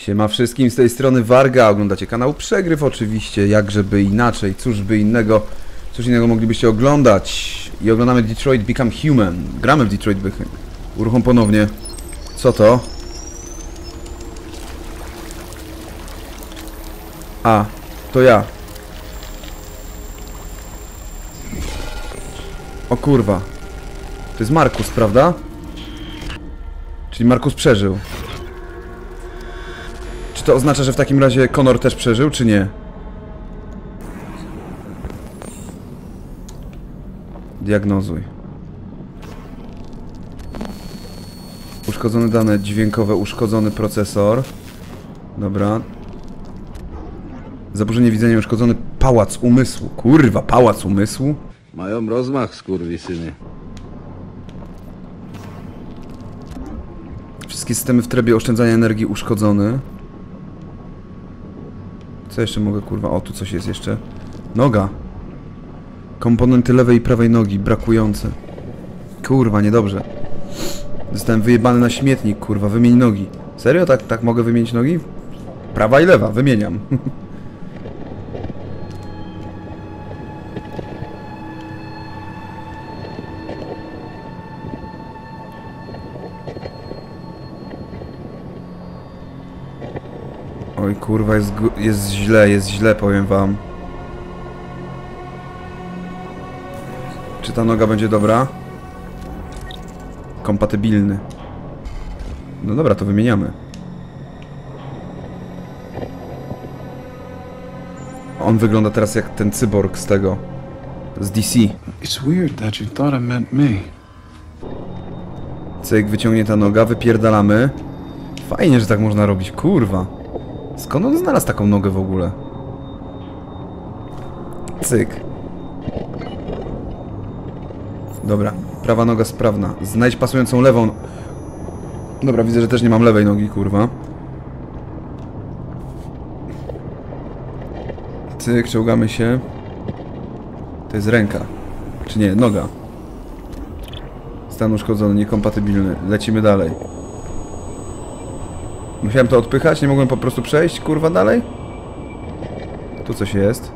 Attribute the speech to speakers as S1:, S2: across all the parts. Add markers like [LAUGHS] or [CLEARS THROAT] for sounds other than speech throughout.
S1: Siema wszystkim, z tej strony Warga, oglądacie kanał Przegryw oczywiście, jakżeby inaczej, cóż by innego, cóż innego moglibyście oglądać. I oglądamy Detroit Become Human, gramy w Detroit Become. Uruchom ponownie. Co to? A, to ja. O kurwa. To jest Markus, prawda? Czyli Markus przeżył. Czy to oznacza, że w takim razie Conor też przeżył, czy nie? Diagnozuj. Uszkodzone dane dźwiękowe, uszkodzony procesor. Dobra. Zaburzenie widzenia, uszkodzony pałac umysłu. Kurwa, pałac umysłu?
S2: Mają rozmach, skurwysyny.
S1: Wszystkie systemy w trybie oszczędzania energii uszkodzony. Co jeszcze mogę, kurwa? O, tu coś jest jeszcze. Noga. Komponenty lewej i prawej nogi brakujące. Kurwa, niedobrze. Zostałem wyjebany na śmietnik, kurwa, wymień nogi. Serio? Tak, tak mogę wymienić nogi? Prawa i lewa, wymieniam. [LAUGHS] Oj kurwa, jest, jest źle, jest źle, powiem wam. Czy ta noga będzie dobra? Kompatybilny. No dobra, to wymieniamy. On wygląda teraz jak ten cyborg z tego. Z DC.
S3: It's weird that you thought I meant me.
S1: Cyk, wyciągnięta noga, wypierdalamy. Fajnie, że tak można robić, kurwa. Skąd on znalazł taką nogę w ogóle? Cyk. Dobra, prawa noga sprawna. Znajdź pasującą lewą. Dobra, widzę, że też nie mam lewej nogi, kurwa. Cyk, czołgamy się. To jest ręka. Czy nie, noga. Stan uszkodzony, niekompatybilny. Lecimy dalej. Musiałem to odpychać? Nie mogłem po prostu przejść, kurwa, dalej? Tu coś jest.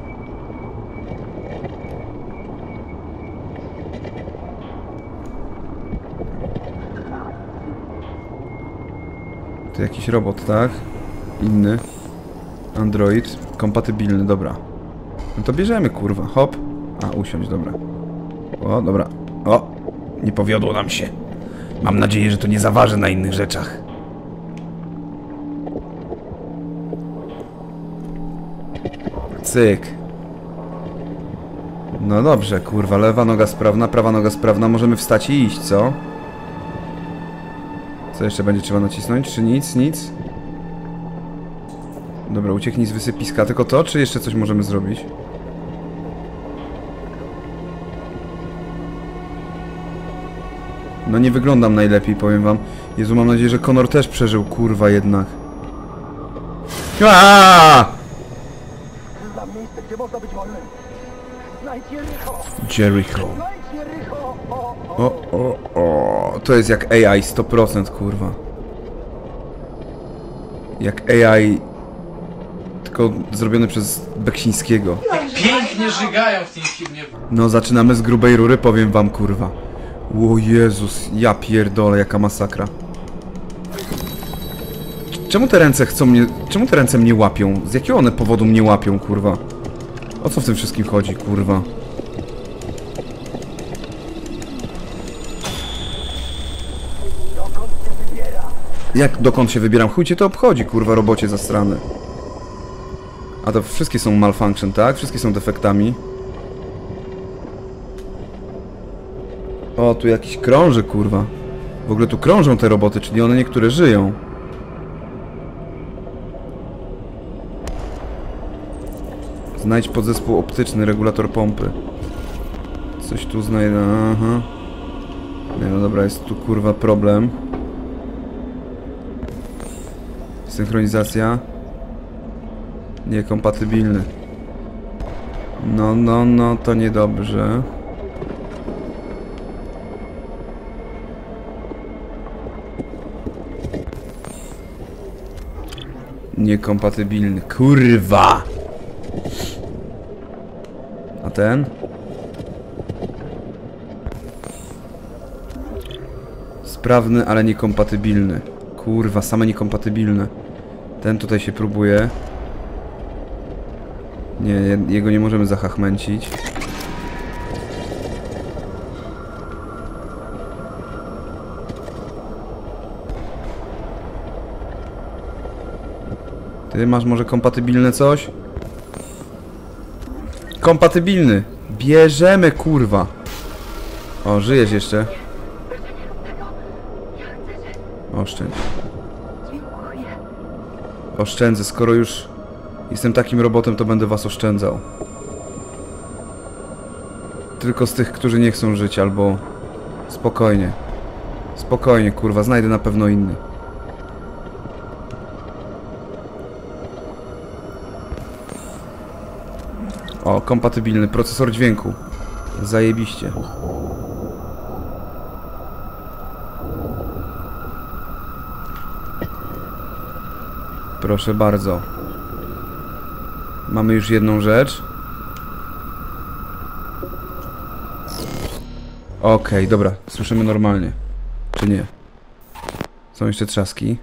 S1: To jakiś robot, tak? Inny. Android. Kompatybilny, dobra. No to bierzemy, kurwa. Hop. A, usiądź, dobra. O, dobra. O! Nie powiodło nam się. Mam nadzieję, że to nie zaważy na innych rzeczach. Cyk. No dobrze, kurwa, lewa noga sprawna, prawa noga sprawna, możemy wstać i iść, co? Co jeszcze będzie trzeba nacisnąć, czy nic, nic? Dobra, ucieknij z wysypiska, tylko to, czy jeszcze coś możemy zrobić? No nie wyglądam najlepiej, powiem wam. Jezu, mam nadzieję, że Conor też przeżył, kurwa, jednak. Aaaa!
S4: Jericho! O, o.
S1: O. To jest jak AI 100%, kurwa. Jak AI... Tylko zrobione przez Beksińskiego.
S5: Pięknie żygają w tym filmie.
S1: No, zaczynamy z grubej rury, powiem wam, kurwa. O Jezus, ja pierdolę, jaka masakra. Czemu te ręce chcą mnie... Czemu te ręce mnie łapią? Z jakiego one powodu mnie łapią, kurwa? O co w tym wszystkim chodzi, kurwa? Jak dokąd się wybieram? Chuj cię to obchodzi, kurwa, robocie zastrany. A to wszystkie są malfunction, tak? Wszystkie są defektami. O, tu jakiś krąży, kurwa. W ogóle tu krążą te roboty, czyli one niektóre żyją. Znajdź podzespół optyczny, regulator pompy. Coś tu znajdę, aha. No dobra, jest tu kurwa problem. Synchronizacja. Niekompatybilny. No, no, no, to niedobrze. Niekompatybilny. Kurwa! A ten? Sprawny, ale niekompatybilny. Kurwa, same niekompatybilne. Ten tutaj się próbuje. Nie, je- jego nie możemy zahachmęcić. Ty masz może kompatybilne coś? Kompatybilny! Bierzemy, kurwa! O, żyjesz jeszcze? Oszczędź. Oszczędzę, skoro już jestem takim robotem, to będę was oszczędzał. Tylko z tych, którzy nie chcą żyć, albo... Spokojnie. Spokojnie, kurwa, znajdę na pewno inny. O, kompatybilny procesor dźwięku. Zajebiście. Proszę bardzo. Mamy już jedną rzecz. Okej, dobra. Słyszymy normalnie. Czy nie? Są jeszcze trzaski.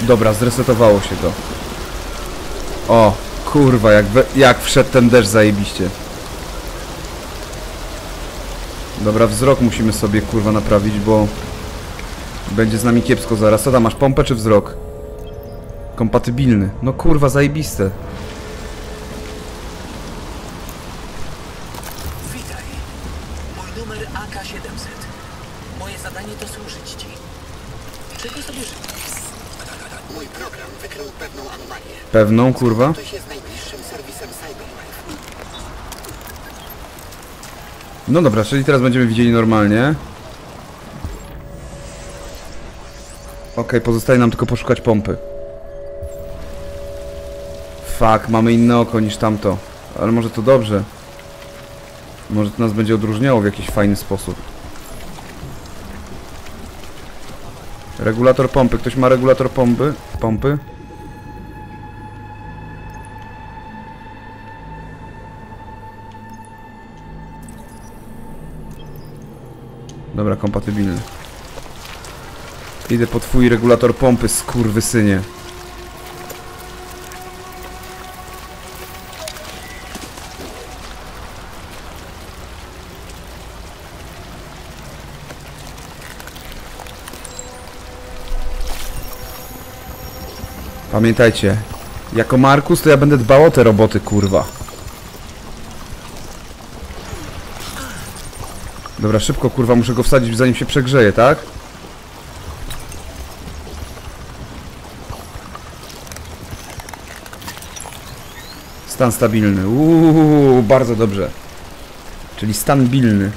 S1: Dobra, zresetowało się to. O, kurwa, jak, we, jak wszedł ten deszcz zajebiście. Dobra, wzrok musimy sobie kurwa naprawić, bo będzie z nami kiepsko zaraz. Co tam, masz pompę czy wzrok? Kompatybilny. No kurwa, zajebiste.
S6: Witaj. Mój numer AK-700. Moje zadanie to służyć ci. Czego sobie życzysz?
S7: Mój program wykrył pewną anomalię.
S1: Pewną, kurwa. No dobra, czyli teraz będziemy widzieli normalnie. Okej, pozostaje nam tylko poszukać pompy. Fuck, mamy inne oko niż tamto. Ale może to dobrze. Może to nas będzie odróżniało w jakiś fajny sposób. Regulator pompy. Ktoś ma regulator pompy? Pompy? Dobra, kompatybilny. Idę po twój regulator pompy, skurwysynie. Pamiętajcie, jako Markus to ja będę dbał o te roboty, kurwa. Dobra, szybko, kurwa, muszę go wsadzić zanim się przegrzeje, tak? Stan stabilny. Uuu, bardzo dobrze. Czyli stan bilny.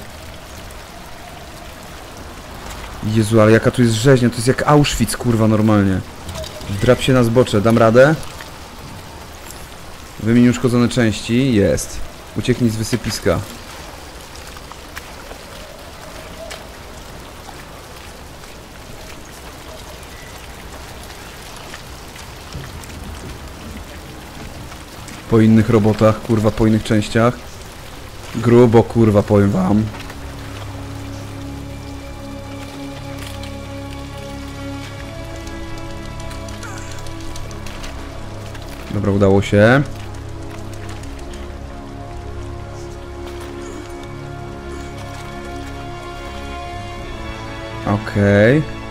S1: Jezu, ale jaka tu jest rzeźnia, to jest jak Auschwitz, kurwa, normalnie. Drap się na zbocze, dam radę? Wymień uszkodzone części, jest. Ucieknij z wysypiska. Po innych robotach, kurwa, po innych częściach. Grubo, kurwa, powiem wam. Dobra, udało się. Okej.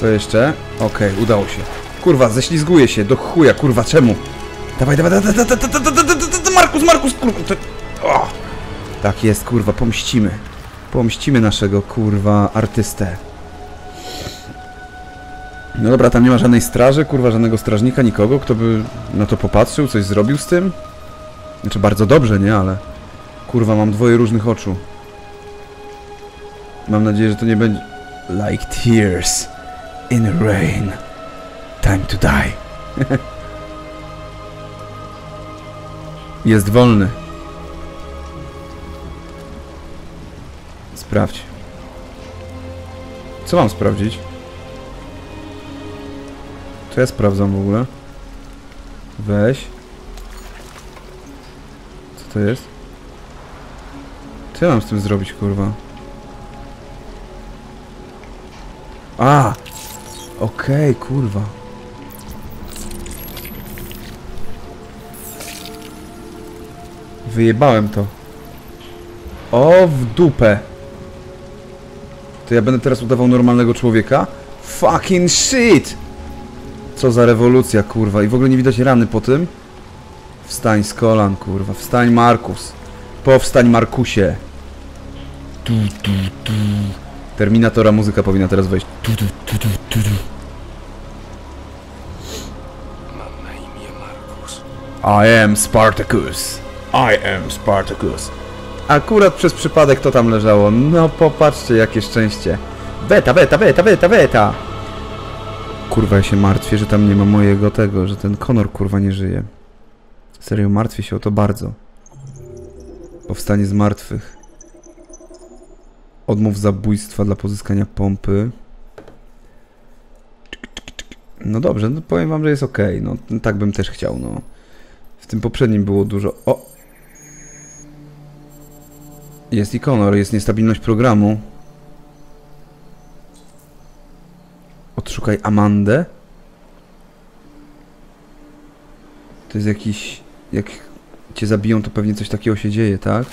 S1: Co jeszcze? Okej, okay, udało się. Kurwa, ześlizguje się, do chuja, kurwa, czemu? Dawaj, dawaj, dawaj, dawaj, dawaj, dawaj, dawaj, dawaj Markus, Markus, kurwa, to... O! Tak jest, kurwa, pomścimy. Pomścimy naszego, kurwa, artystę. No dobra, tam nie ma żadnej straży, kurwa, żadnego strażnika, nikogo, kto by na to popatrzył, coś zrobił z tym? Znaczy, bardzo dobrze, nie, ale... Kurwa, mam dwoje różnych oczu. Mam nadzieję, że to nie będzie... Like tears in rain. Time to die. Jest wolny. Sprawdź. Co mam sprawdzić? Co ja sprawdzam w ogóle? Weź. Co to jest? Co ja mam z tym zrobić, kurwa? A! Okej, kurwa. Wyjebałem to. O, w dupę. To ja będę teraz udawał normalnego człowieka? Fucking shit! Co za rewolucja, kurwa. I w ogóle nie widać rany po tym. Wstań z kolan, kurwa. Wstań, Markus. Powstań, Markusie. Tu, tu, tu. Terminatora muzyka powinna teraz wejść. Tu, tu, tu, tu, tu, tu.
S3: Mam na imię Markus.
S1: I am Spartacus. I am Spartacus. Akurat przez przypadek to tam leżało. No popatrzcie jakie szczęście. Beta, beta, beta, beta, beta. Kurwa ja się martwię, że tam nie ma mojego tego, że ten Konor kurwa nie żyje. Serio martwię się o to bardzo. Powstanie z martwych. Odmów zabójstwa dla pozyskania pompy. No dobrze, no powiem wam, że jest ok. No tak bym też chciał, no. W tym poprzednim było dużo. O! Jest i Conor, jest niestabilność programu. Odszukaj Amandę. To jest jakiś. Jak cię zabiją, to pewnie coś takiego się dzieje, tak?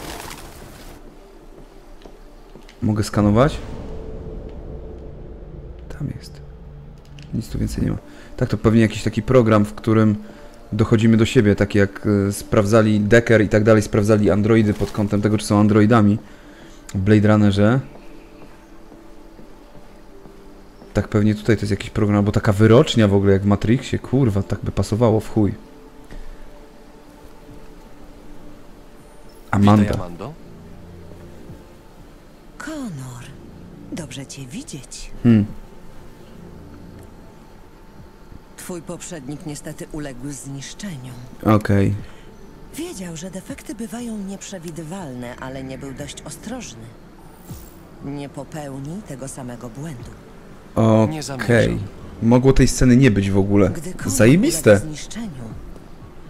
S1: Mogę skanować? Tam jest. Nic tu więcej nie ma. Tak, to pewnie jakiś taki program, w którym dochodzimy do siebie, tak jak e, sprawdzali Decker i tak dalej, sprawdzali androidy pod kątem tego, czy są androidami w Blade Runnerze. Tak pewnie tutaj to jest jakiś program, bo taka wyrocznia w ogóle jak w Matrixie, kurwa, tak by pasowało w chuj.
S8: Witaj,
S1: Amanda.
S8: Amando.
S9: Dobrze cię widzieć.
S1: Hmm.
S9: Twój poprzednik niestety uległ zniszczeniu.
S1: Okej.
S9: Wiedział, że defekty bywają nieprzewidywalne, ale nie był dość ostrożny. Nie popełni tego samego błędu.
S8: Nie
S1: Okej.
S8: zamierzam.
S1: Mogło tej sceny nie być w ogóle. Zajebiste.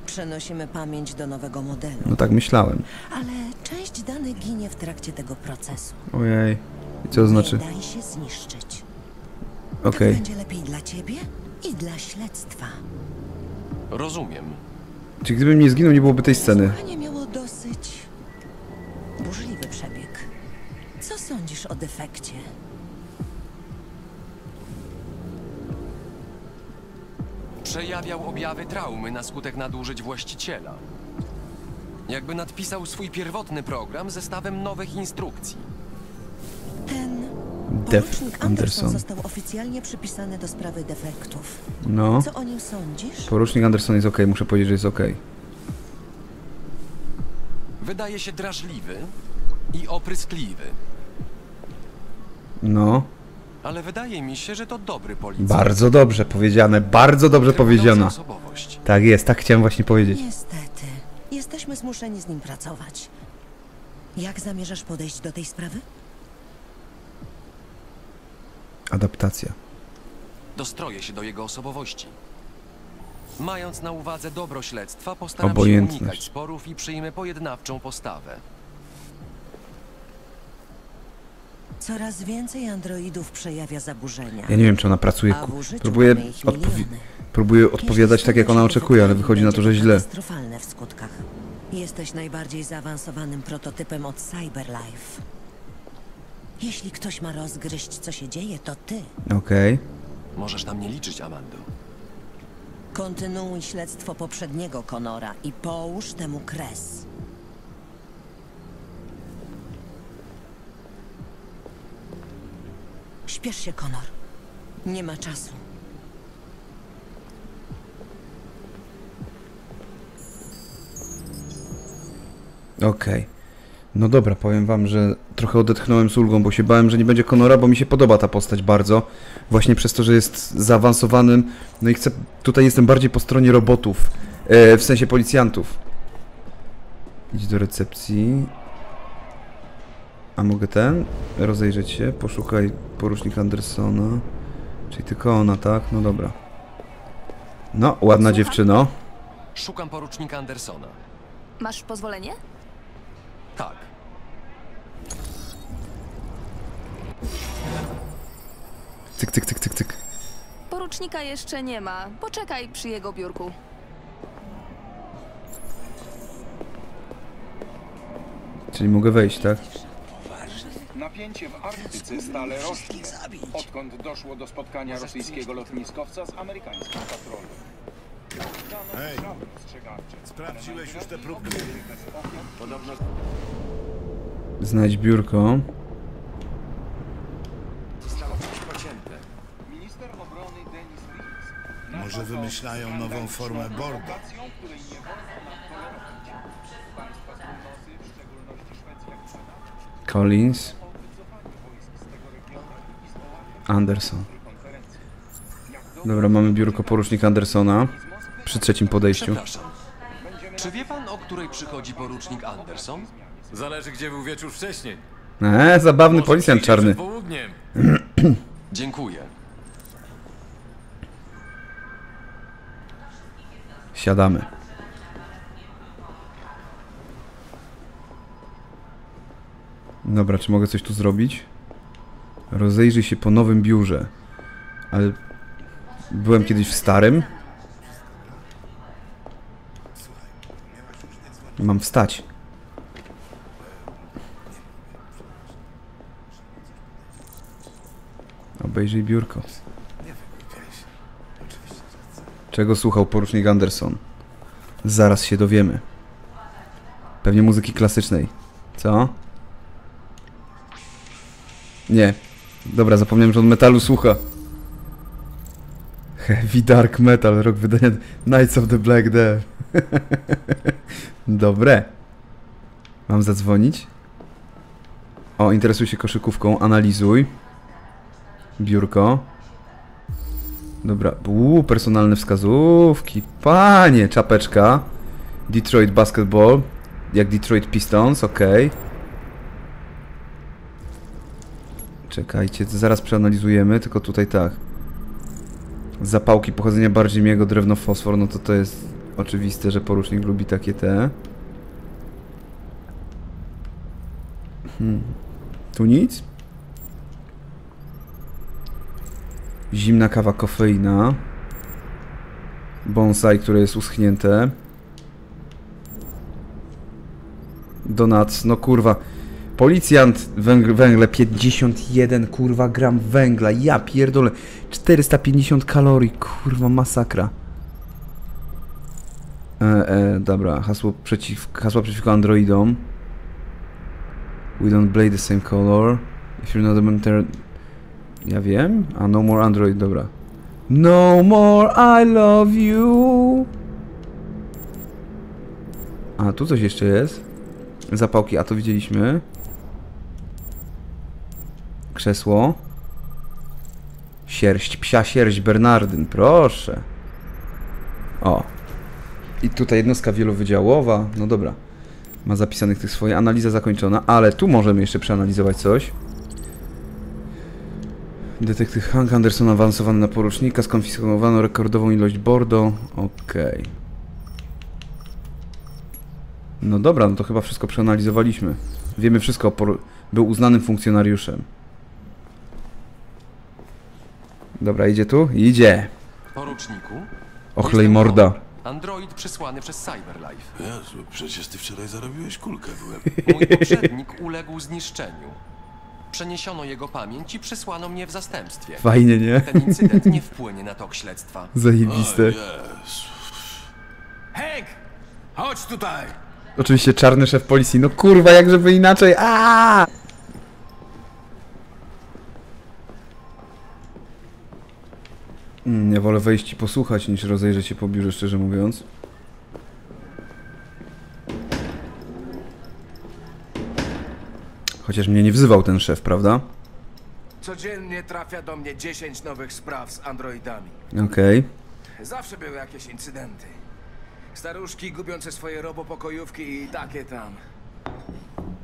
S9: przenosimy pamięć do nowego modelu.
S1: No tak myślałem.
S9: Ale część danych ginie w trakcie tego procesu.
S1: Ojej. I co to znaczy?
S9: Nie daj się zniszczyć.
S1: Okej.
S9: Tak będzie lepiej dla ciebie i dla śledztwa.
S8: Rozumiem.
S1: Czy gdybym nie zginął, nie byłoby tej sceny?
S9: Słuchanie miało dosyć burzliwy przebieg. Co sądzisz o defekcie?
S8: Przejawiał objawy traumy na skutek nadużyć właściciela. Jakby nadpisał swój pierwotny program zestawem nowych instrukcji.
S9: Ten
S1: Def
S9: porucznik Anderson
S1: Anderson.
S9: został oficjalnie przypisany do sprawy defektów.
S1: No.
S9: Co o nim sądzisz?
S1: Porucznik Anderson jest ok, muszę powiedzieć, że jest ok.
S8: Wydaje się drażliwy i opryskliwy.
S1: No.
S8: Ale wydaje mi się, że to dobry policjant.
S1: Bardzo dobrze powiedziane, bardzo dobrze
S8: osobowość.
S1: Tak jest, tak chciałem właśnie powiedzieć.
S9: Niestety, jesteśmy zmuszeni z nim pracować. Jak zamierzasz podejść do tej sprawy?
S1: Adaptacja.
S8: Dostroję się do jego osobowości. Mając na uwadze dobro śledztwa, postaram się
S1: Obojętność.
S8: unikać sporów i przyjmę pojednawczą postawę.
S9: Coraz więcej androidów przejawia zaburzenia.
S1: Ja nie wiem, czy ona pracuje.
S9: A
S1: ku-
S9: użyciu
S1: Próbuję,
S9: mamy ich
S1: odpowi-
S9: miliony.
S1: próbuję odpowiadać tak, jak ona oczekuje, ale wychodzi na to, że źle.
S9: Katastrofalne w skutkach. Jesteś najbardziej zaawansowanym prototypem od Cyberlife. Jeśli ktoś ma rozgryźć, co się dzieje, to ty.
S1: Okej.
S8: Możesz na mnie liczyć, Amando.
S9: Kontynuuj śledztwo poprzedniego Konora i połóż temu kres. Śpiesz się, Konor. Nie ma czasu.
S1: Okej. No dobra, powiem wam, że trochę odetchnąłem z ulgą, bo się bałem, że nie będzie Konora, bo mi się podoba ta postać bardzo. Właśnie przez to, że jest zaawansowanym. No i chcę. Tutaj jestem bardziej po stronie robotów. E, w sensie policjantów. Idź do recepcji. A mogę ten? Rozejrzeć się. Poszukaj porucznik Andersona. Czyli tylko ona, tak? No dobra. No, ładna dziewczyno.
S8: Szukam porucznika Andersona.
S10: Masz pozwolenie?
S8: Tak.
S1: Cyk, cyk, cyk, cyk, cyk.
S10: Porucznika jeszcze nie ma. Poczekaj przy jego biurku.
S1: Czyli mogę wejść, tak?
S11: Napięcie w Arktyce stale rośnie, odkąd doszło do spotkania rosyjskiego lotniskowca z amerykańskim patrolem.
S12: Hej, sprawdziłeś już te próbki? Podobno
S1: Znajdź biurko.
S12: Może wymyślają nową formę borda.
S1: Collins. Anderson. Dobra, mamy biurko porucznika Andersona. Przy trzecim podejściu.
S8: Czy wie pan, o której przychodzi porucznik Anderson?
S3: Zależy, gdzie był wieczór wcześniej.
S1: Eee, zabawny policjant czarny. [CLEARS THROAT]
S8: Dziękuję.
S1: Siadamy. Dobra, czy mogę coś tu zrobić? Rozejrzyj się po nowym biurze. Ale byłem kiedyś w starym. Mam wstać. Obejrzyj biurko. Czego słuchał porucznik Anderson? Zaraz się dowiemy. Pewnie muzyki klasycznej. Co? Nie. Dobra, zapomniałem, że on metalu słucha. Heavy Dark Metal, rok wydania Knights of the Black Death. [LAUGHS] Dobre. Mam zadzwonić? O, interesuj się koszykówką, analizuj. Biurko. Dobra, uuu, personalne wskazówki. Panie, czapeczka. Detroit Basketball. Jak Detroit Pistons, okej. Czekajcie, zaraz przeanalizujemy, tylko tutaj tak. Zapałki pochodzenia bardziej miego drewno fosfor, no to to jest oczywiste, że porucznik lubi takie te. Hmm. Tu nic? Zimna kawa kofeina. Bonsai, które jest uschnięte. Donac, no kurwa. Policjant węgl, węgle 51 kurwa gram węgla. Ja pierdolę. 450 kalorii, kurwa masakra. E, e, dobra, hasło przeciw, hasła przeciwko androidom. We don't play the same color. If you're not a mentor... Ja wiem. A no more android, dobra. No more I love you. A, tu coś jeszcze jest. Zapałki, a to widzieliśmy. Krzesło. Sierść, psia sierść Bernardyn, proszę. O. I tutaj jednostka wielowydziałowa. No dobra. Ma zapisanych tych swoje. Analiza zakończona, ale tu możemy jeszcze przeanalizować coś. Detektyw Hank Anderson awansowany na porucznika. Skonfiskowano rekordową ilość bordo. Okej. No dobra, no to chyba wszystko przeanalizowaliśmy. Wiemy wszystko. Był uznanym funkcjonariuszem. Dobra, idzie tu? Idzie.
S8: Poruczniku?
S1: Ochlej morda.
S8: Android przysłany przez Cyberlife.
S3: Jezu, przecież ty wczoraj zarobiłeś kulkę, byłem.
S8: Mój poprzednik uległ zniszczeniu. Przeniesiono jego pamięć i przysłano mnie w zastępstwie.
S1: Fajnie, nie?
S8: Ten incydent nie wpłynie na tok śledztwa. [LAUGHS]
S1: Zajebiste.
S5: Hank! Chodź tutaj!
S1: Oczywiście czarny szef policji. No kurwa, jak żeby inaczej. A! Mm, Ja wolę wejść i posłuchać niż rozejrzeć się po biurze, szczerze mówiąc. Chociaż mnie nie wzywał ten szef, prawda?
S5: Codziennie trafia do mnie 10 nowych spraw z androidami.
S1: Okej.
S5: Zawsze były jakieś incydenty. Staruszki gubiące swoje robopokojówki i takie tam.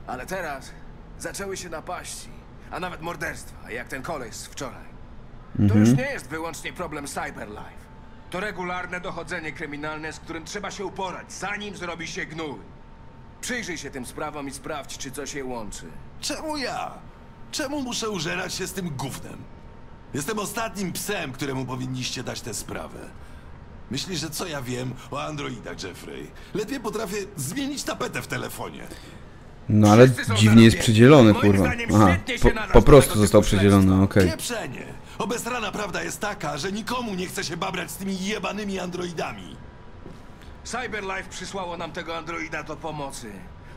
S5: Ale teraz Zaczęły się napaści, a nawet morderstwa, jak ten koleś z wczoraj. To
S1: Mhm.
S5: już nie jest wyłącznie problem Cyberlife. To regularne dochodzenie kryminalne, z którym trzeba się uporać, zanim zrobi się gnój. Przyjrzyj się tym sprawom i sprawdź, czy coś je łączy.
S3: Czemu ja? Czemu muszę użerać się z tym gównem? Jestem ostatnim psem, któremu powinniście dać tę sprawę. Myślisz, że co ja wiem o androidach, Jeffrey? Lepiej potrafię zmienić tapetę w telefonie.
S1: No ale dziwnie jest przydzielony, kurwa. Aha,
S5: się
S1: po, po prostu został przydzielony, okej.
S3: Pieprzenie! Obezrana prawda jest taka, że nikomu nie chce się babrać z tymi jebanymi androidami.
S5: Cyberlife przysłało nam tego androida do pomocy.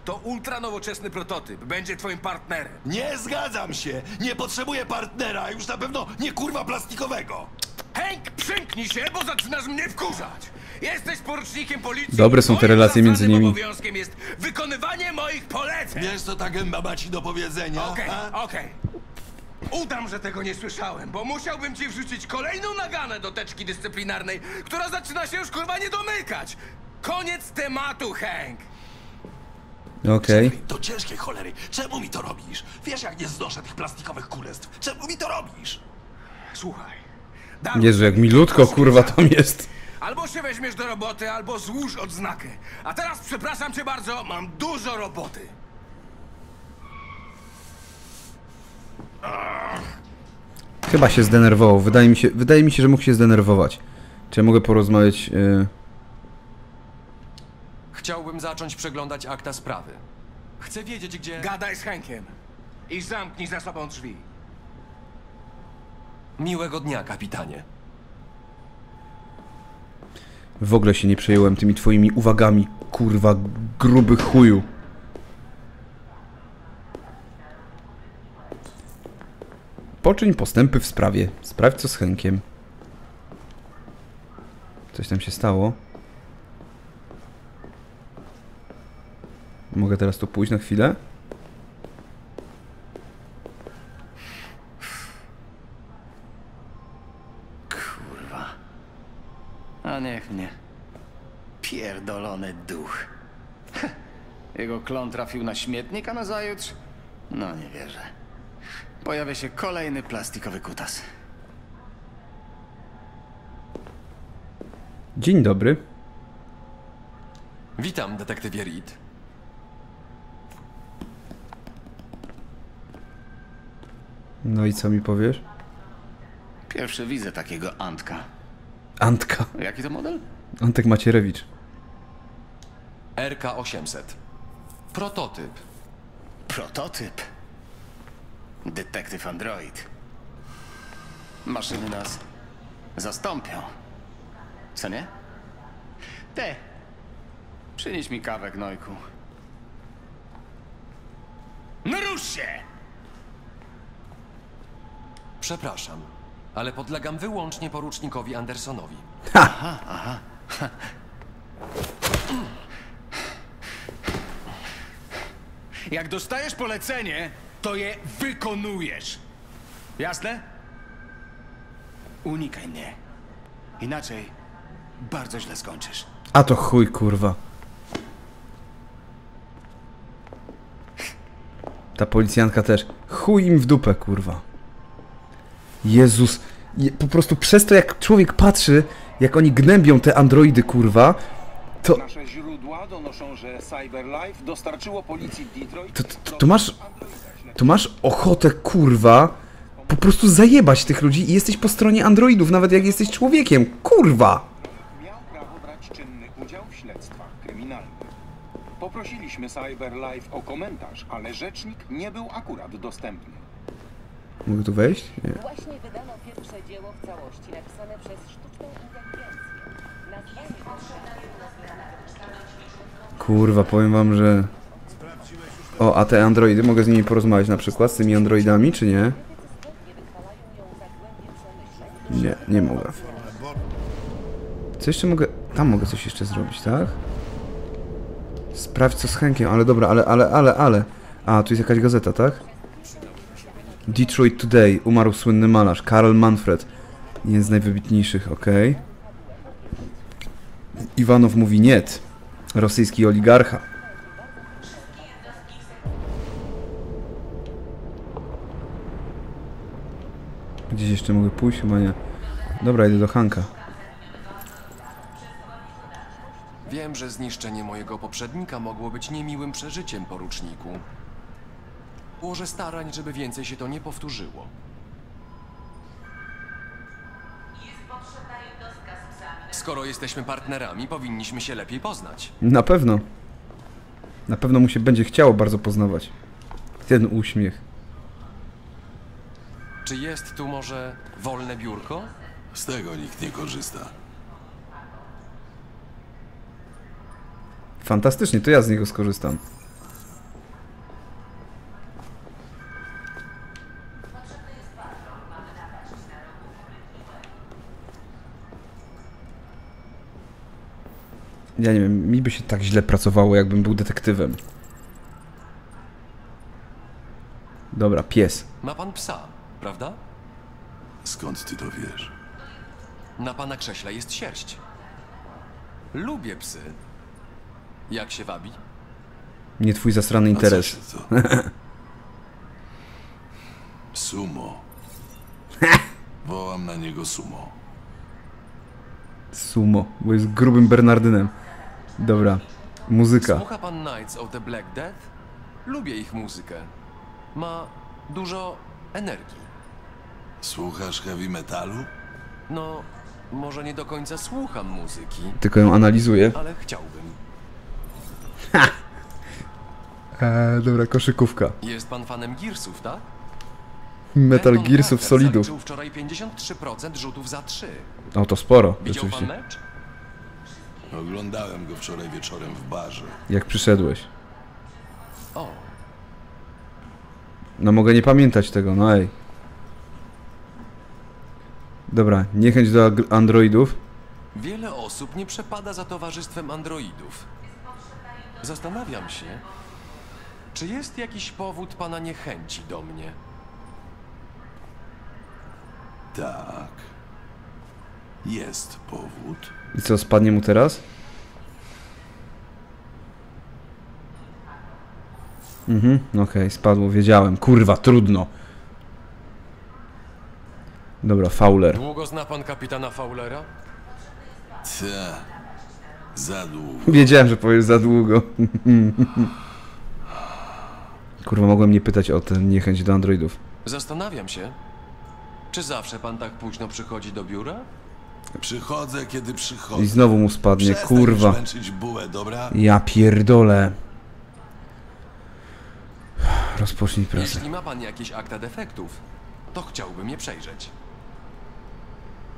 S5: To ultra nowoczesny prototyp. Będzie twoim partnerem.
S3: Nie zgadzam się! Nie potrzebuję partnera, już na pewno nie kurwa plastikowego!
S5: Hank, przymknij się, bo zaczynasz mnie wkurzać! Jesteś porucznikiem policji.
S1: Dobre są te relacje między nimi.
S5: obowiązkiem jest wykonywanie moich poleceń.
S3: Wiesz, co ta gęba ma ci do powiedzenia?
S5: Okej,
S3: a?
S5: okej. Udam, że tego nie słyszałem, bo musiałbym ci wrzucić kolejną naganę do teczki dyscyplinarnej, która zaczyna się już kurwa nie domykać. Koniec tematu, Hank.
S1: Okej.
S3: To ciężkie cholery. Czemu mi to robisz? Wiesz, jak nie znoszę tych plastikowych królestw. Czemu mi to robisz?
S5: Słuchaj.
S1: Jezu, jak milutko, kurwa, tam jest.
S5: Albo się weźmiesz do roboty, albo złóż odznakę. A teraz przepraszam cię bardzo, mam dużo roboty.
S1: Chyba się zdenerwował. Wydaje mi się, wydaje mi się, że mógł się zdenerwować. Czy ja mogę porozmawiać... y,
S8: Chciałbym zacząć przeglądać akta sprawy. Chcę wiedzieć, gdzie...
S5: Gadaj z Hankiem. I zamknij za sobą drzwi.
S8: Miłego dnia, kapitanie.
S1: W ogóle się nie przejąłem tymi twoimi uwagami, kurwa, gruby chuju. Poczyń postępy w sprawie. Sprawdź co z Henkiem. Coś tam się stało. Mogę teraz tu pójść na chwilę?
S13: Kurwa. A niech mnie. Pierdolony duch. Jego klon trafił na śmietnik, a nazajutrz... No nie wierzę. Pojawia się kolejny plastikowy kutas.
S1: Dzień dobry.
S8: Witam, detektywie Reed.
S1: No i co mi powiesz?
S13: Pierwszy widzę takiego Antka.
S1: Antka.
S13: Jaki to model?
S1: Antek Macierewicz.
S8: RK-800. Prototyp.
S13: Prototyp. Detektyw Android. Maszyny nas zastąpią. Co nie? Te. Przynieś mi kawę, gnojku.
S5: No rusz się!
S8: Przepraszam, ale podlegam wyłącznie porucznikowi Andersonowi.
S13: Aha, aha. Jak dostajesz polecenie, to je wykonujesz. Jasne? Unikaj mnie. Inaczej bardzo źle skończysz.
S1: A to chuj, kurwa. Ta policjantka też. Chuj im w dupę, kurwa. Jezus. Je, po prostu przez to, jak człowiek patrzy, jak oni gnębią te androidy, kurwa, to,
S11: Nasze źródła donoszą, że Cyberlife dostarczyło policji Detroit...
S1: to, to, to masz... To masz ochotę, kurwa, po prostu zajebać tych ludzi i jesteś po stronie androidów, nawet jak jesteś człowiekiem. Kurwa!
S11: Miał prawo brać czynny udział w śledztwach kryminalnych. Poprosiliśmy Cyberlife o komentarz, ale rzecznik nie był akurat dostępny.
S1: Mogę tu wejść? Nie.
S14: Właśnie wydano pierwsze dzieło w całości napisane przez sztuczną inteligencję.
S1: Kurwa, powiem wam, że... O, a te androidy, mogę z nimi porozmawiać na przykład, z tymi androidami, czy nie? Nie, nie mogę. Co jeszcze mogę... Tam mogę coś jeszcze zrobić, tak? Sprawdź co z Henkiem, ale dobra, ale, ale, ale, ale... A, tu jest jakaś gazeta, tak? Detroit Today, umarł słynny malarz, Karl Manfred. Jeden z najwybitniejszych, okej. Iwanow mówi niet. Rosyjski oligarcha. Gdzieś jeszcze mogę pójść? Chyba nie. Dobra, idę do Hanka.
S8: Wiem, że zniszczenie mojego poprzednika mogło być niemiłym przeżyciem, poruczniku. Ułożę starań, żeby więcej się to nie powtórzyło. Skoro jesteśmy partnerami, powinniśmy się lepiej poznać.
S1: Na pewno. Na pewno mu się będzie chciało bardzo poznawać. Ten uśmiech.
S8: Czy jest tu może wolne biurko?
S3: Z tego nikt nie korzysta.
S1: Fantastycznie, to ja z niego skorzystam. Ja nie wiem, mi by się tak źle pracowało, jakbym był detektywem. Dobra, pies.
S8: Ma pan psa, prawda?
S3: Skąd ty to wiesz?
S8: Na pana krześle jest sierść. Lubię psy. Jak się wabi?
S1: Nie twój zasrany
S3: A co
S1: interes.
S3: się to? [LAUGHS] Sumo. [LAUGHS] Wołam na niego sumo.
S1: Sumo, bo jest grubym Bernardynem. Dobra, muzyka.
S8: Słucha pan Knights of the Black Death? Lubię ich muzykę. Ma dużo energii.
S3: Słuchasz heavy metalu?
S8: No, może nie do końca słucham muzyki,
S1: Tylko ją analizuję.
S8: ale chciałbym.
S1: Eee, dobra, koszykówka.
S8: Jest pan fanem Gearsów, tak?
S1: Metal
S8: Denton
S1: Gearsów
S8: Parker
S1: solidów.
S8: zaliczył wczoraj 53% rzutów za 3.
S1: O, to sporo,
S8: Widział pan
S1: rzeczywiście.
S8: mecz?
S3: Oglądałem go wczoraj wieczorem w barze.
S1: Jak przyszedłeś.
S8: O,
S1: No mogę nie pamiętać tego, no ej. Dobra, niechęć do androidów.
S8: wiele osób nie przepada za towarzystwem androidów. Zastanawiam się, czy jest jakiś powód pana niechęci do mnie?
S3: Tak. Jest powód.
S1: I co, spadnie mu teraz? Mhm, okej, spadło, wiedziałem. Kurwa, trudno. Dobra, Fowler.
S8: Długo zna pan kapitana Fowlera?
S3: Te. Za długo. [LAUGHS]
S1: Wiedziałem, że powiesz za długo. Kurwa, mogłem nie pytać o tę niechęć do androidów.
S8: Zastanawiam się, czy zawsze pan tak późno przychodzi do biura?
S3: Przychodzę, kiedy przychodzę.
S1: I znowu mu spadnie,
S3: Przestań
S1: kurwa.
S3: męczyć bułę, dobra?
S1: Ja pierdolę. Rozpocznij pracę.
S8: Jeśli ma pan jakieś akta defektów, to chciałbym je przejrzeć.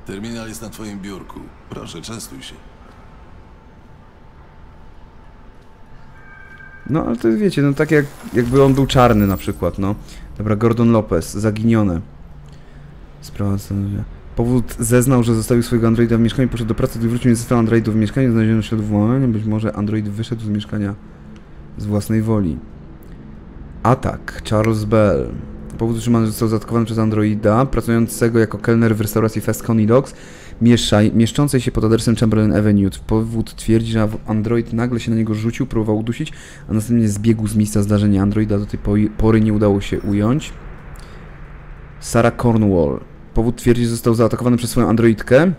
S3: Terminal jest na twoim biurku. Proszę, częstuj się.
S1: No, ale to wiecie, no tak jak, jakby on był czarny na przykład, no. Dobra, Gordon Lopez, zaginione. Sprawa stanowienia. Powód zeznał, że zostawił swojego androida w mieszkaniu, poszedł do pracy, gdy wrócił, nie został androidów w mieszkaniu, znaleziono śladów włamania, być może android wyszedł z mieszkania z własnej woli. Atak, Charles Bell. Powód utrzymany, został zaatakowany przez androida, pracującego jako kelner w restauracji Fast Coney Dogs, mieszczaj, mieszczącej się pod adresem Chamberlain Avenue. Powód twierdzi, że android nagle się na niego rzucił, próbował udusić, a następnie zbiegł z miejsca zdarzenia. Androida do tej pory nie udało się ująć. Sarah Cornwall. Powód twierdzi, że został zaatakowany przez swoją androidkę.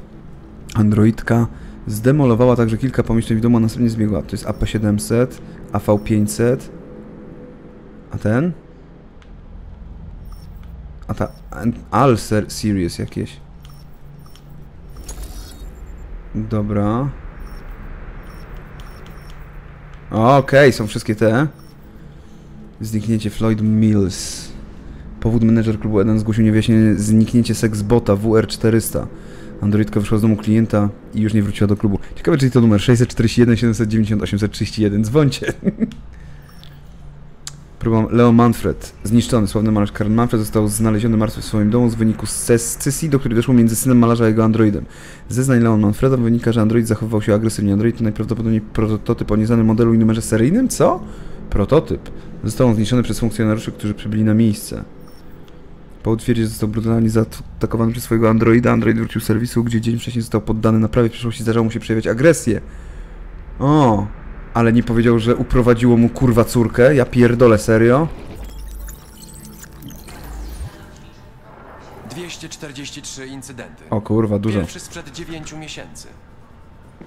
S1: Androidka zdemolowała także kilka pomieszczeń w domu, a następnie zbiegła. To jest AP700, AV500. A ten? A ta ser- Series jakieś. Dobra. Okej, są wszystkie te. Zniknięcie Floyd Mills. Powód menedżer klubu 1 zgłosił niewyjaśnienie zniknięcie sexbota WR400. Androidka wyszła z domu klienta i już nie wróciła do klubu. Ciekawe, czy to numer 641 790 831. Dzwońcie. [LAUGHS] Próbą Leo Manfred, zniszczony, sławny malarz Karl Manfred został znaleziony martwy w swoim domu z wyniku scysji, do której doszło między synem malarza a jego androidem. Zeznań Leon Manfreda wynika, że android zachowywał się agresywnie. Android to najprawdopodobniej prototyp o nieznanym modelu i numerze seryjnym? Co? Prototyp. Został on zniszczony przez funkcjonariuszy, którzy przybyli na miejsce. Powód twierdzi, że został brutalnie zaatakowany przez swojego androida. Android wrócił z serwisu, gdzie dzień wcześniej został poddany naprawie. W przyszłości zdarzało mu się przejawiać agresję. O, ale nie powiedział, że uprowadziło mu kurwa córkę. Ja pierdolę, serio.
S8: 243 incydenty.
S1: O kurwa, dużo.
S8: Pierwszy sprzed 9 miesięcy.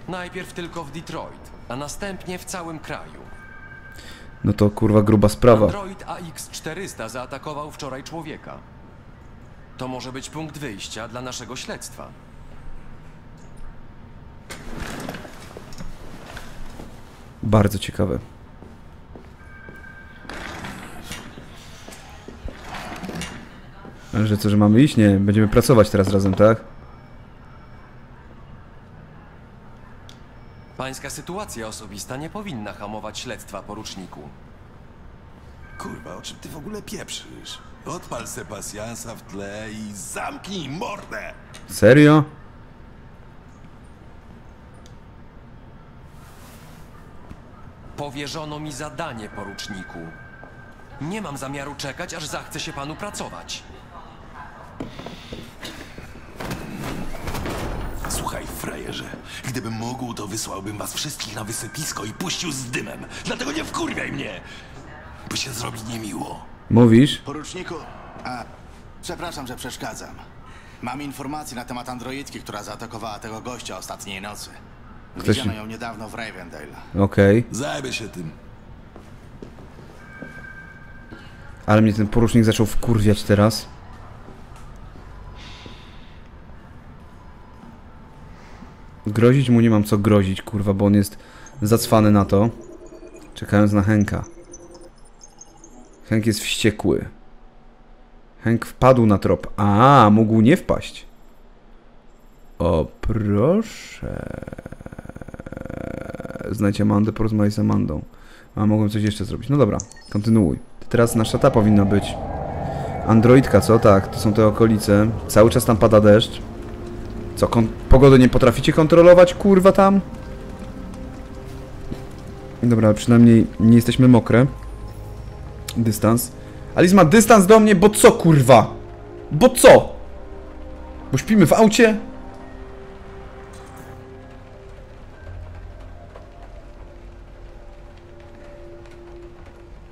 S8: Najpierw tylko w Detroit, a następnie w całym kraju.
S1: No to kurwa gruba sprawa.
S8: Android AX400 zaatakował wczoraj człowieka. To może być punkt wyjścia dla naszego śledztwa.
S1: Bardzo ciekawe. Ale że co, że mamy iść? Nie, będziemy pracować teraz razem, tak?
S8: Pańska sytuacja osobista nie powinna hamować śledztwa, poruczniku.
S3: Kurwa, o czym ty w ogóle pieprzysz? Odpal se pasjansa w tle i zamknij mordę!
S1: Serio?
S8: Powierzono mi zadanie, poruczniku. Nie mam zamiaru czekać, aż zachce się panu pracować.
S3: Słuchaj, frajerze, gdybym mógł, to wysłałbym was wszystkich na wysypisko i puścił z dymem. Dlatego nie wkurwiaj mnie, by się zrobi niemiło.
S1: Mówisz?
S12: Poruczniku, a, przepraszam, że przeszkadzam. Mam informacje na temat androidki, która zaatakowała tego gościa ostatniej nocy.
S1: Ktoś-
S12: Widziano ją niedawno w Ravendale.
S1: Okej.
S3: Zajmę się tym.
S1: Ale mnie ten porucznik zaczął wkurwiać teraz. Grozić mu nie mam co grozić, kurwa, bo on jest zacwany na to. Czekając na Henka. Henk jest wściekły. Henk wpadł na trop. A, mógł nie wpaść. O, proszę. Znajdź Amandę, porozmawiaj z Amandą. A, mogłem coś jeszcze zrobić. No dobra, kontynuuj. Teraz nasza ta powinna być. Androidka, co? Tak, to są te okolice. Cały czas tam pada deszcz. Co, pogody nie potraficie kontrolować, kurwa, tam? Dobra, przynajmniej nie jesteśmy mokre. Dystans. Alice ma dystans do mnie, bo co, kurwa? Bo co? Bo śpimy w aucie?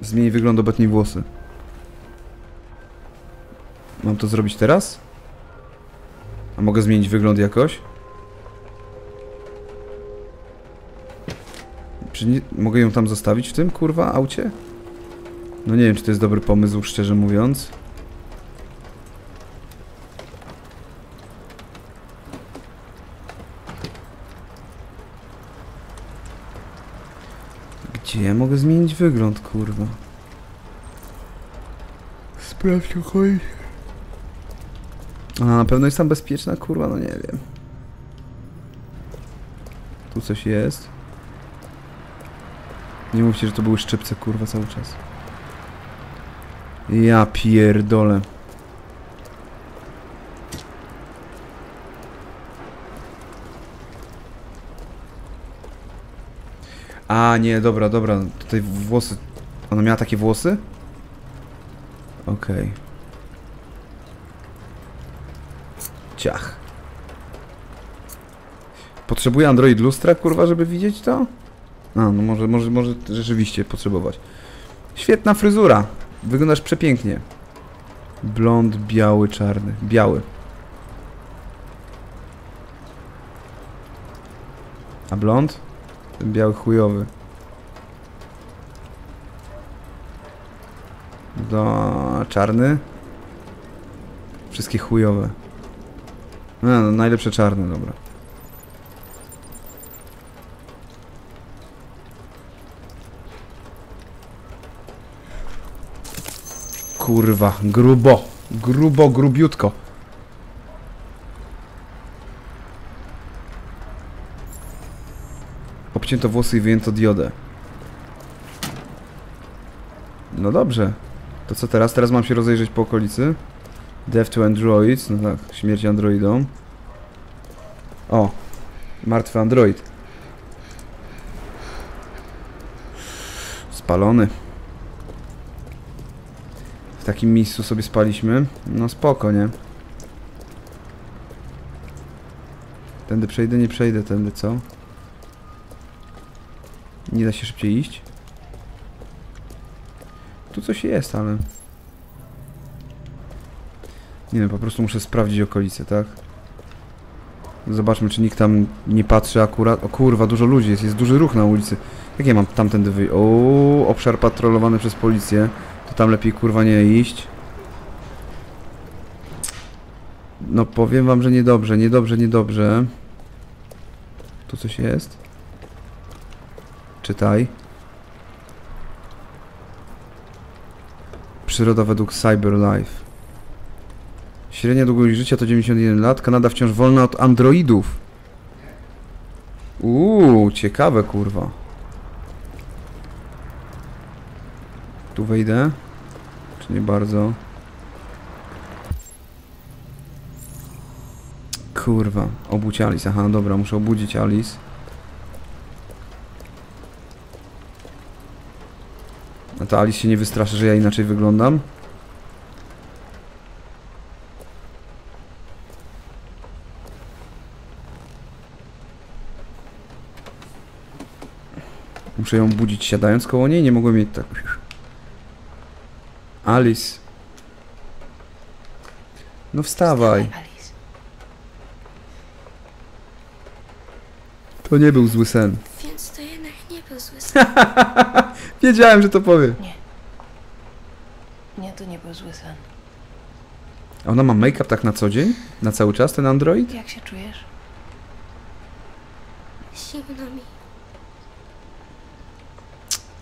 S1: Zmieni wygląd, obetnij włosy. Mam to zrobić teraz? A mogę zmienić wygląd jakoś? Czy nie, mogę ją tam zostawić w tym, kurwa, aucie? No nie wiem, czy to jest dobry pomysł, szczerze mówiąc. Gdzie ja mogę zmienić wygląd, kurwa? Sprawdź, chodź. A na pewno jest tam bezpieczna, kurwa, no nie wiem. Tu coś jest. Nie mówcie, że to były szczypce, kurwa, cały czas. Ja pierdolę. A, nie, dobra, dobra. Tutaj włosy... Ona miała takie włosy? Okej. Ciach. Potrzebuje Android lustra, kurwa, żeby widzieć to? A, no może, może, może rzeczywiście potrzebować. Świetna fryzura. Wyglądasz przepięknie. Blond, biały, czarny. Biały. A blond? Biały chujowy. Do czarny? Wszystkie chujowe. No, no najlepsze czarne, dobra. Kurwa, grubo. Grubo, grubiutko. Obcięto włosy i wyjęto diodę. No dobrze. To co teraz? Teraz mam się rozejrzeć po okolicy. Death to Androids. No tak, śmierć androidom. O, martwy android. Spalony. W takim miejscu sobie spaliśmy. No spoko, nie? Tędy przejdę, nie przejdę tędy, co? Nie da się szybciej iść? Tu coś jest, ale... Nie wiem, po prostu muszę sprawdzić okolice, tak? Zobaczmy, czy nikt tam nie patrzy akurat. O kurwa, dużo ludzi jest, jest duży ruch na ulicy. Jak ja mam tamtędy wy... O, obszar patrolowany przez policję. To tam lepiej kurwa nie iść. No powiem wam, że niedobrze, niedobrze, niedobrze. Tu coś jest? Czytaj. Przyroda według CyberLife. Średnia długość życia to 91 lat. Kanada wciąż wolna od androidów. Uuu, ciekawe kurwa. Tu wejdę? Czy nie bardzo? Kurwa, obudź Alice. Aha, dobra, muszę obudzić Alice. A to Alice się nie wystraszy, że ja inaczej wyglądam? Muszę ją budzić siadając koło niej, nie mogłem jej tak... Alice. No wstawaj. To nie był zły sen.
S15: Więc to jednak nie był zły [LAUGHS] sen.
S1: Wiedziałem, że to powie.
S14: Nie, to nie był zły sen.
S1: A ona ma make-up tak na co dzień? Na cały czas ten android?
S14: Jak się czujesz?
S15: Zimno mi.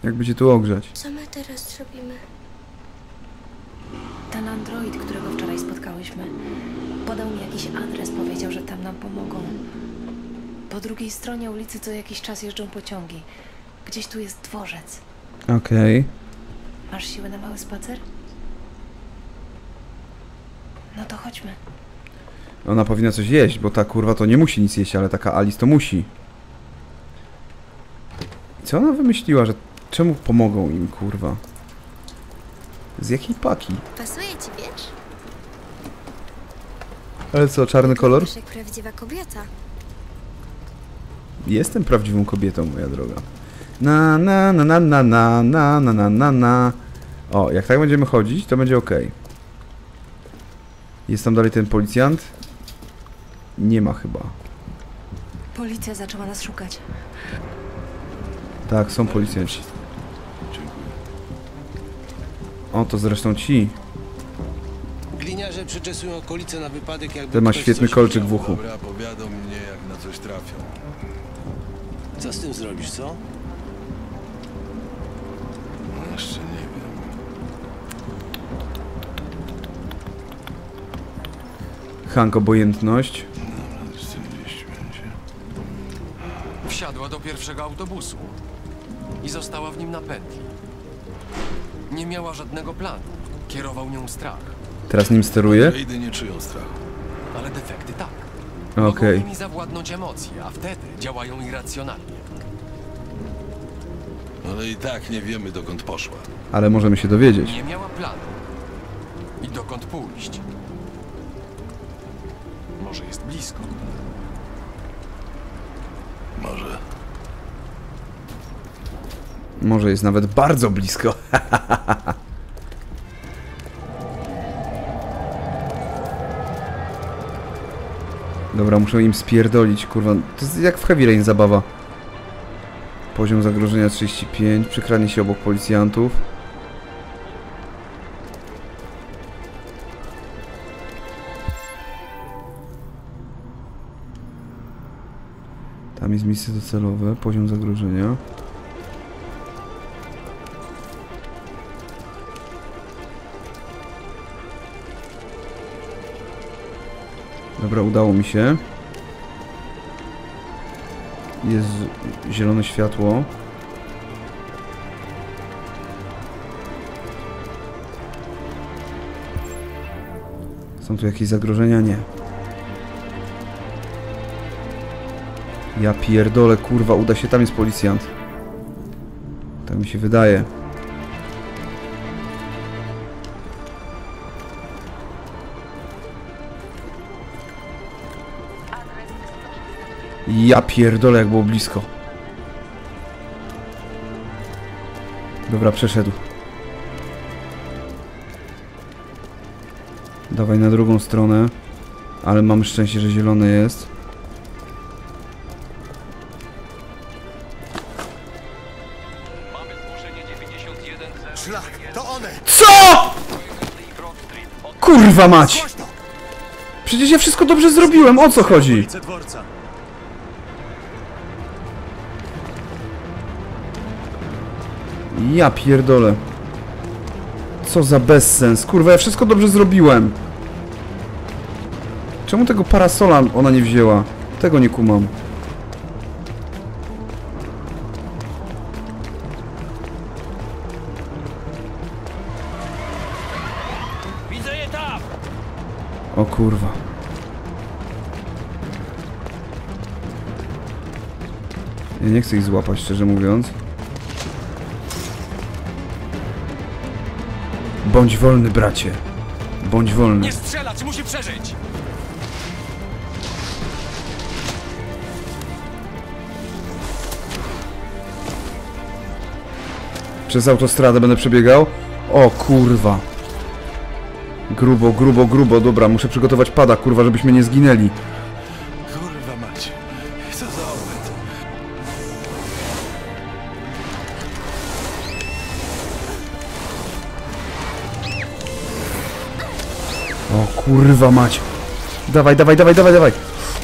S1: Jak będzie tu ogrzać?
S15: Co my teraz zrobimy?
S14: Ten android, którego wczoraj spotkałyśmy, podał mi jakiś adres, powiedział, że tam nam pomogą. Po drugiej stronie ulicy co jakiś czas jeżdżą pociągi. Gdzieś tu jest dworzec.
S1: Okej.
S14: Masz siłę na mały spacer? No to chodźmy.
S1: Ona powinna coś jeść, bo ta kurwa to nie musi nic jeść, ale taka Alice to musi. Co ona wymyśliła, że czemu pomogą im kurwa? Z jakiej paki?
S15: Pasuje ci, wiesz?
S1: Ale co, czarny kolor?
S15: Jak prawdziwa kobieta.
S1: Jestem prawdziwą kobietą, moja droga. Na na na na na na na na na na na O, jak tak będziemy chodzić, to będzie ok. Jest tam dalej ten policjant? Nie ma chyba.
S14: Policja zaczęła nas szukać.
S1: Tak, są policjanci. O, to zresztą ci.
S16: Gliniarze przeczesują okolice na wypadek, jakby
S1: Ten ma
S16: ktoś
S1: świetny
S16: coś
S1: kolczyk w uchu.
S3: Dobra, mnie, jak na coś trafią.
S16: Co z tym zrobisz, co?
S3: Jeszcze nie wiem.
S1: Hank obojętność.
S3: Będzie.
S8: Wsiadła do pierwszego autobusu i została w nim na pętli. Nie miała żadnego planu. Kierował nią strach,
S1: Teraz nim steruje?
S3: Androidy nie czują strachu.
S8: ale defekty tak.
S1: Okej.
S8: Mogą nimi zawładnąć emocje, a wtedy działają irracjonalnie.
S3: Ale i tak nie wiemy, dokąd poszła.
S1: Ale możemy się dowiedzieć.
S8: Nie miała planu. I dokąd pójść? Może jest blisko.
S3: Może.
S1: Może jest nawet bardzo blisko. [LAUGHS] Dobra, muszę im spierdolić, kurwa. To jest jak w Heavy Rain zabawa. Poziom zagrożenia 35, przykranie się obok policjantów. Tam jest miejsce docelowe, poziom zagrożenia. Dobra, udało mi się. Jest zielone światło. Są tu jakieś zagrożenia? Nie. Ja pierdolę, kurwa, uda się, tam jest policjant. Tak mi się wydaje. Ja pierdolę, jak było blisko. Dobra, przeszedł. Dawaj na drugą stronę. Ale mamy szczęście, że zielone jest. CO?! Kurwa mać! Przecież ja wszystko dobrze zrobiłem, o co chodzi? Ja pierdolę. Co za bezsens. Kurwa, ja wszystko dobrze zrobiłem. Czemu tego parasola ona nie wzięła? Tego nie kumam.
S17: Widzę je tam!
S1: O kurwa. Ja nie chcę ich złapać, szczerze mówiąc. Bądź wolny, bracie. Bądź wolny.
S8: Nie strzelać, musi przeżyć!
S1: Przez autostradę będę przebiegał? O kurwa. Grubo, grubo, grubo. Dobra, muszę przygotować pada, kurwa, żebyśmy nie zginęli.
S3: Kurwa
S1: mać. Dawaj, dawaj, dawaj, dawaj, dawaj.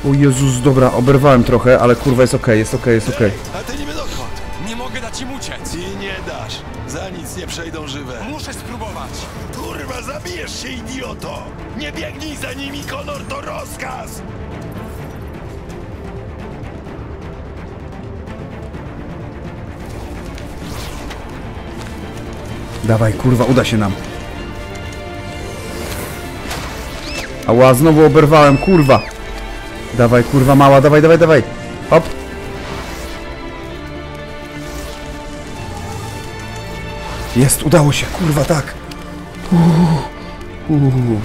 S1: O Jezus, dobra, oberwałem trochę, ale kurwa jest okej, jest okej, jest okej.
S3: A ty niby dokąd?
S8: Nie mogę dać im uciec!
S3: I nie dasz. Za nic nie przejdą żywe.
S8: Muszę spróbować!
S3: Kurwa, zabijesz się, idioto! Nie biegnij za nimi, Konor, to rozkaz!
S1: Dawaj, kurwa, uda się nam. Ała, znowu oberwałem, kurwa. Dawaj, kurwa, mała, dawaj, dawaj, dawaj. Hop. Jest, udało się, kurwa, tak. Uuu. Uuu.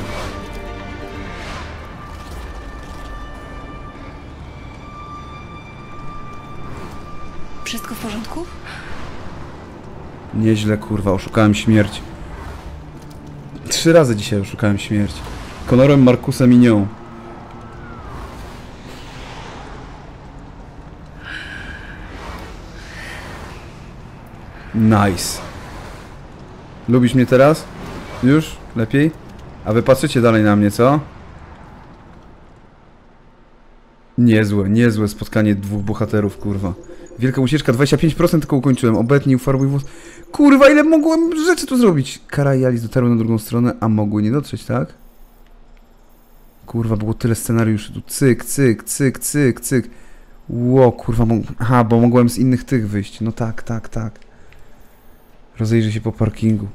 S14: Wszystko w porządku?
S1: Nieźle, kurwa, oszukałem śmierć. Trzy razy dzisiaj oszukałem śmierć. Konorem, Markusem i nią. Nice. Lubisz mnie teraz? Już? Lepiej? A wy patrzycie dalej na mnie, co? Niezłe, niezłe spotkanie dwóch bohaterów, kurwa. Wielka ucieczka, 25% tylko ukończyłem. Obetnij, ufarbuj włos. Kurwa, ile mogłem rzeczy tu zrobić? Kara i Alice dotarły na drugą stronę, a mogły nie dotrzeć, tak? Kurwa, było tyle scenariuszy tu. Cyk, cyk, cyk, cyk, cyk. Ło, kurwa. Aha, bo mogłem z innych tych wyjść. No tak, tak, tak. Rozejrzę się po parkingu.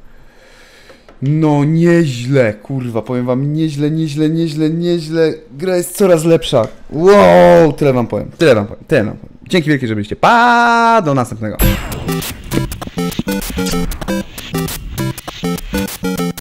S1: No, nieźle, kurwa, powiem wam, nieźle, nieźle, nieźle, nieźle. Gra jest coraz lepsza. Wow, tyle wam powiem, tyle wam powiem, tyle wam powiem. Dzięki wielkie, że byliście. Pa, do następnego.